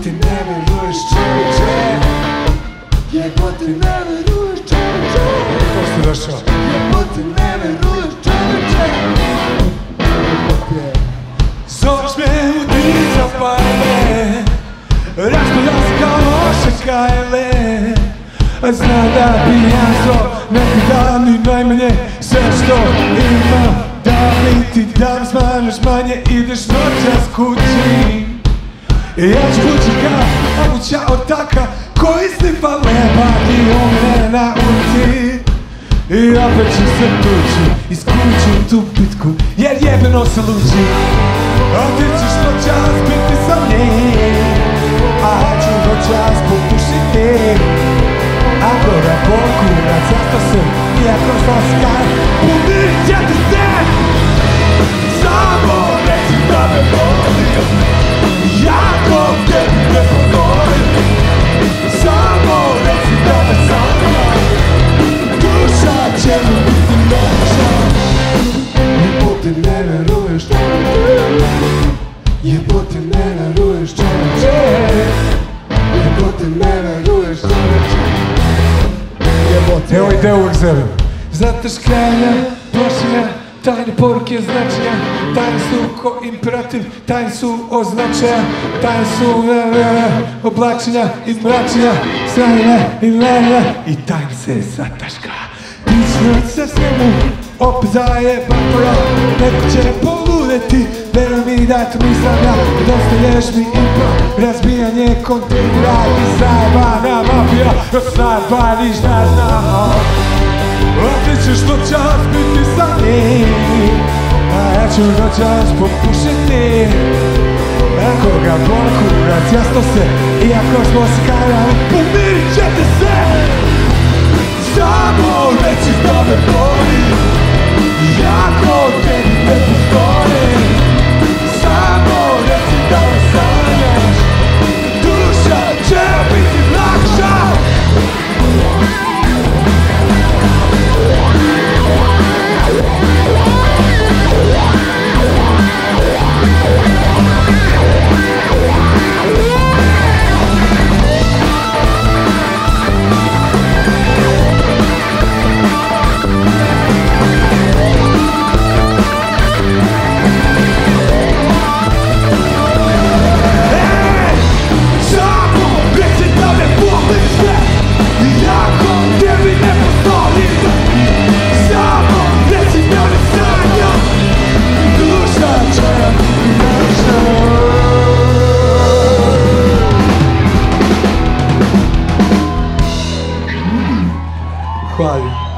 Jebote ne veruješ čoveče. Jebote ne veruješ čoveče. Ko si došao? Jebote ne veruješ čoveče. Jebote Zoveš me u dica pajle Raspada se kao loše kajle. Znam da bi ja zo Neki dan i najmanje Sve što imam. Da li ti dam smanješ manje Ideš noćas kući Kući kao Obuća od taka Koji snifa leba i umre na ulici. I opet ću se tući Iskuću tu bitku Jer jebeno se luči. A ti ćeš noćas biti sa njim Evo ide uvijek zelen. Zataškanja, plašenja, tajne poruke značenja, tajne su ko imperativ, tajne su označaja, tajne su e, e, oblačenja i mračenja, sajne i lene i tajne se zataška. Pismo se svemu, opet zajebatora, neko će poludeti, veruj mi da to nisam ja, dostaješ mi impro, razbijanje kontejnera i zajebana mafija, snajba ništa znamo. A ti ćeš noćas biti sa njim A ja ću noćas popušiti. Ako ga boli kurac, jasno se Iako smo skarali, pomirit ćete se aquário.